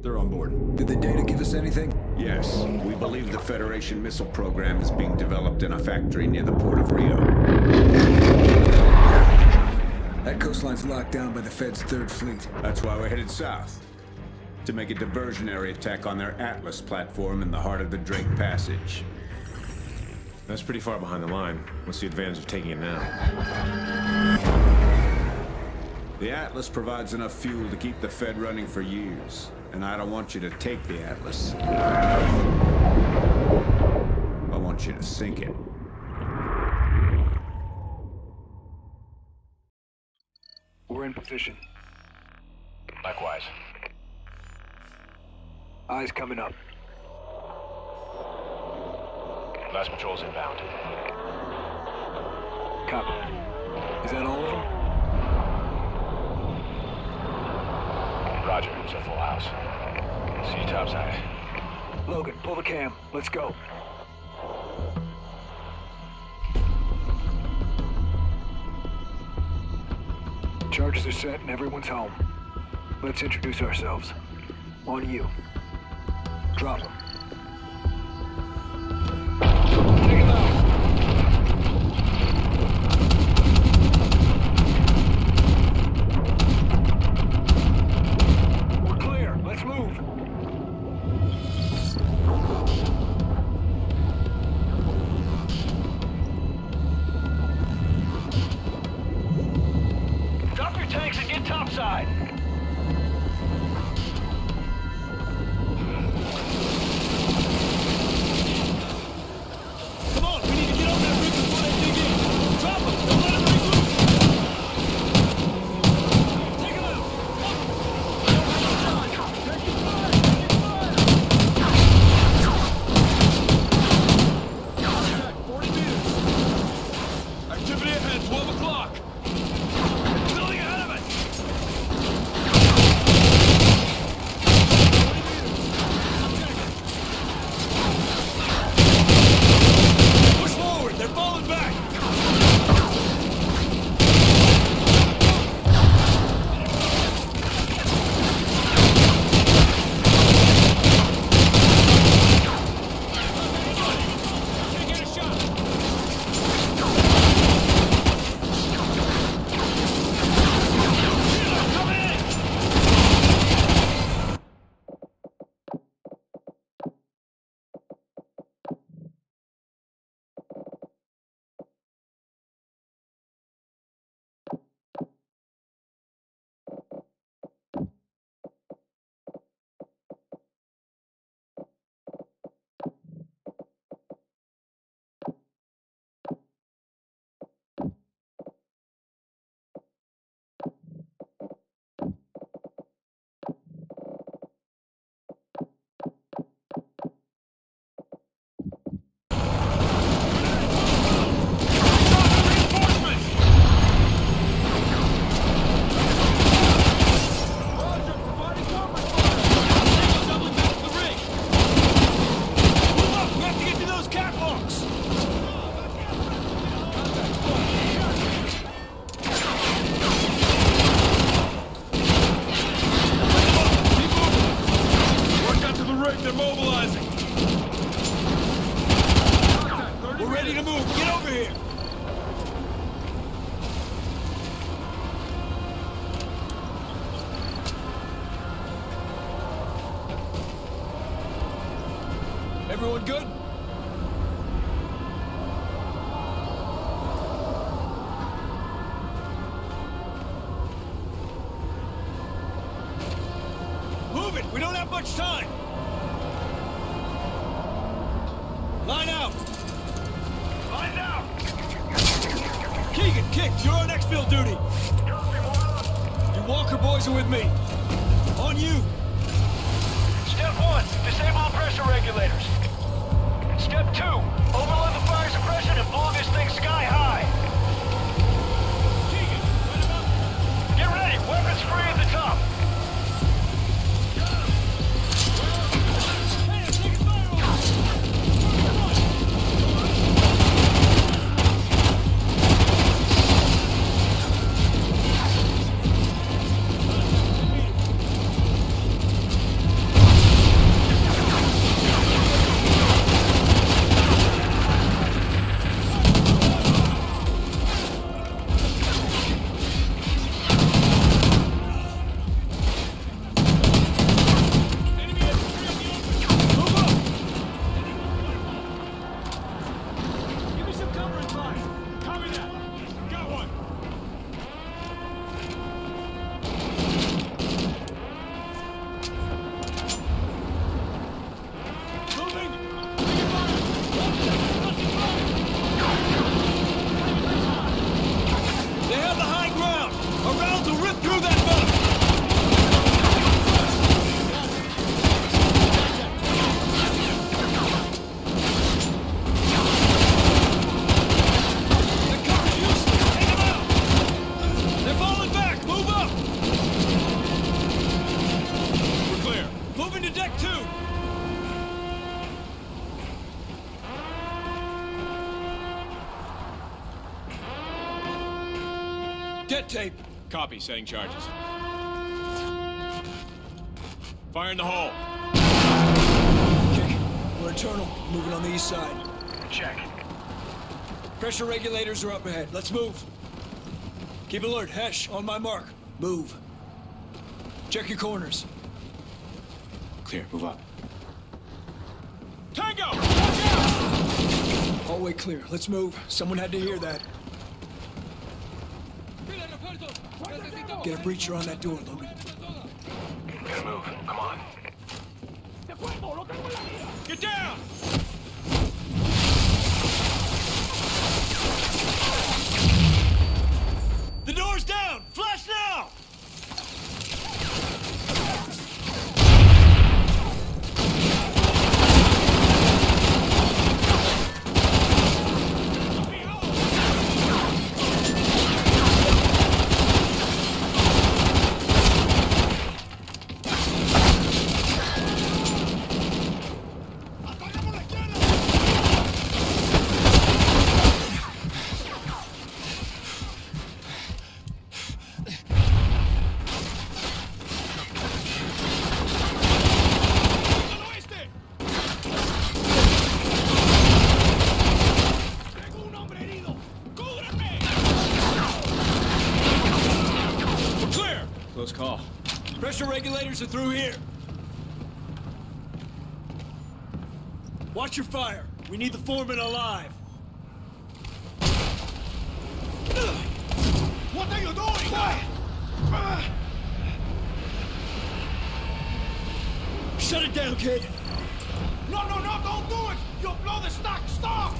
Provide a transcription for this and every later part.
They're on board. Did the data give us anything? Yes. We believe the Federation missile program is being developed in a factory near the port of Rio. That coastline's locked down by the Fed's Third Fleet. That's why we're headed south. To make a diversionary attack on their Atlas platform in the heart of the Drake Passage. That's pretty far behind the line. What's the advantage of taking it now? The Atlas provides enough fuel to keep the Fed running for years. And I don't want you to take the Atlas. I want you to sink it. We're in position. Likewise. Eyes coming up. Last patrol's inbound. Copy. Is that all of them? Roger, it's a full house. See you topside. Logan, pull the cam. Let's go. Charges are set and everyone's home. Let's introduce ourselves. On you. Drop 'em. Everyone good? Move it! We don't have much time! Line out! Line out! Keegan, kick! You're on exfil duty! You Walker boys are with me! On you! Step one, disable the pressure regulators. Step two, overload the fire suppression and blow this thing sky high. Get ready, weapons free at the top. Setting charges. Fire in the hole. Okay, we're internal, moving on the east side. Check. Pressure regulators are up ahead. Let's move. Keep alert. Hesh, on my mark. Move. Check your corners. Clear, move up. Tango! Hallway clear. Let's move. Someone had to hear that. Get a breacher on that door, Logan. Gotta move. Come on. Get down! Pressure regulators are through here. Watch your fire. We need the foreman alive. What are you doing? Quiet! Shut it down, kid. No, no, no, don't do it! You'll blow the stock! Stop!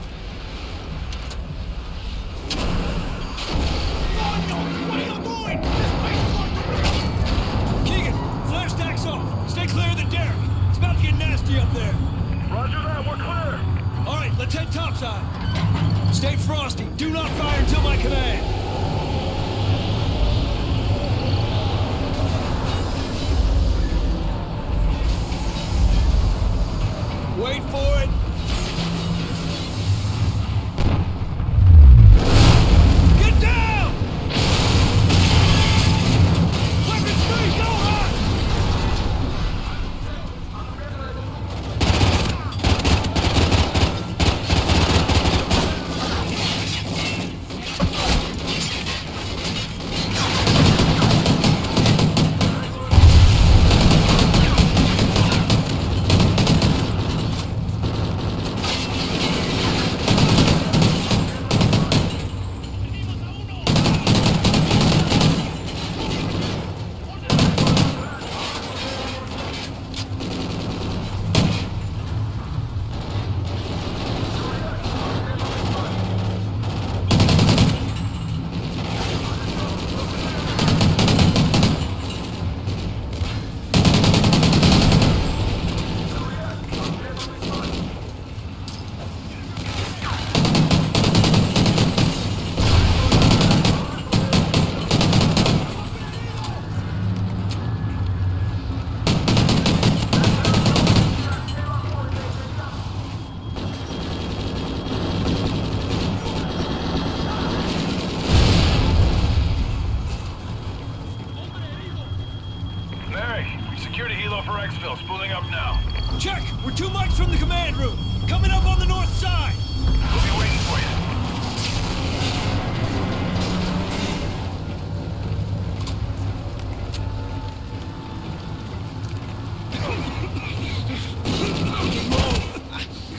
Check! We're two mics from the command room. Coming up on the north side. We'll be waiting for you.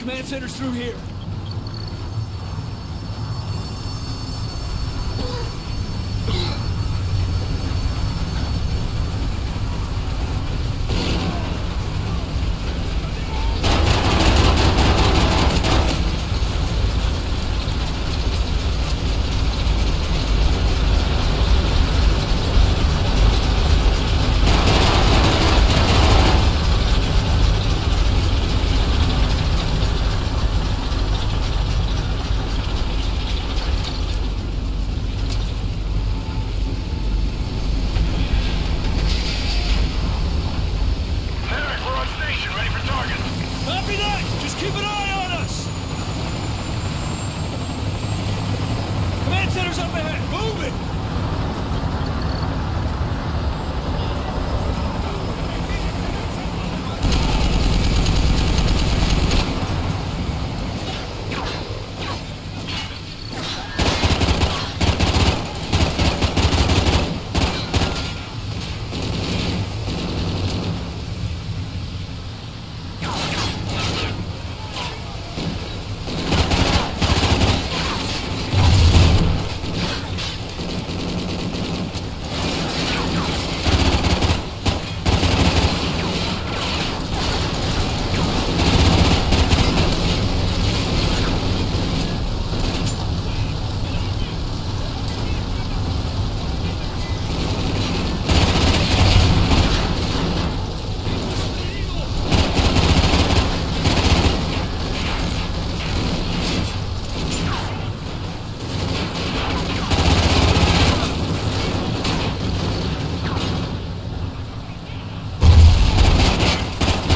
Command center's through here. Command center's up ahead! Move it!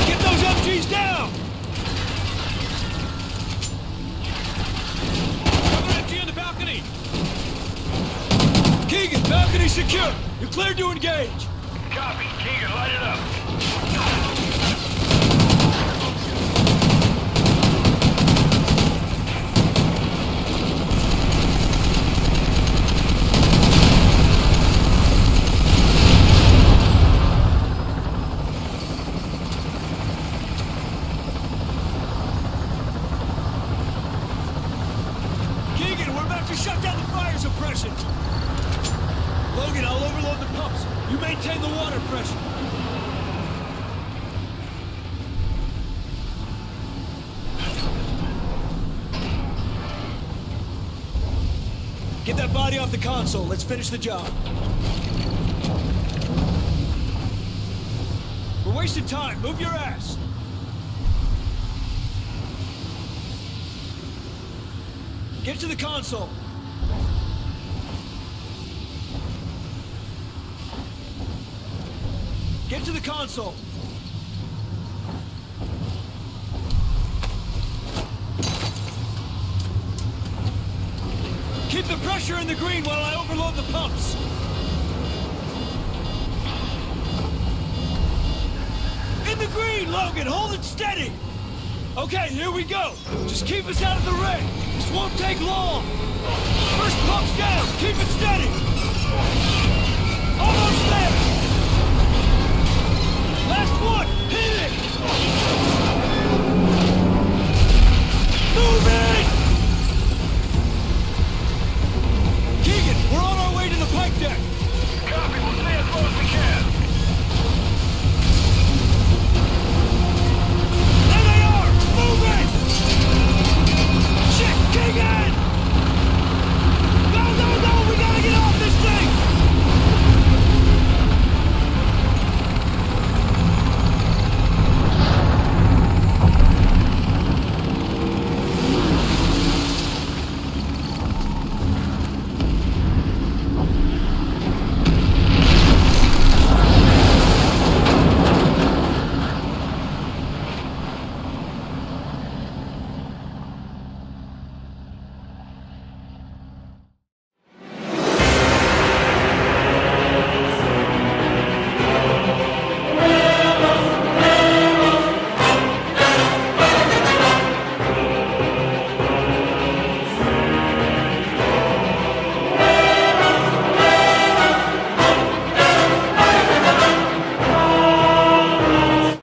Get those MGs down! Cover MG on the balcony! Keegan, balcony secure! You're cleared to engage! Copy. Keegan, light it up. Keegan, we're about to shut down the fire suppression! Logan, I'll overload the pumps. You maintain the water pressure. Get that body off the console. Let's finish the job. We're wasting time. Move your ass. Get to the console. Get to the console. Keep the pressure in the green while I overload the pumps. In the green, Logan! Hold it steady! Okay, here we go. Just keep us out of the ring. This won't take long. First pump's down. Keep it steady. Almost there. Last one! Hit it! Move it!